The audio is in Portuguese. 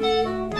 Música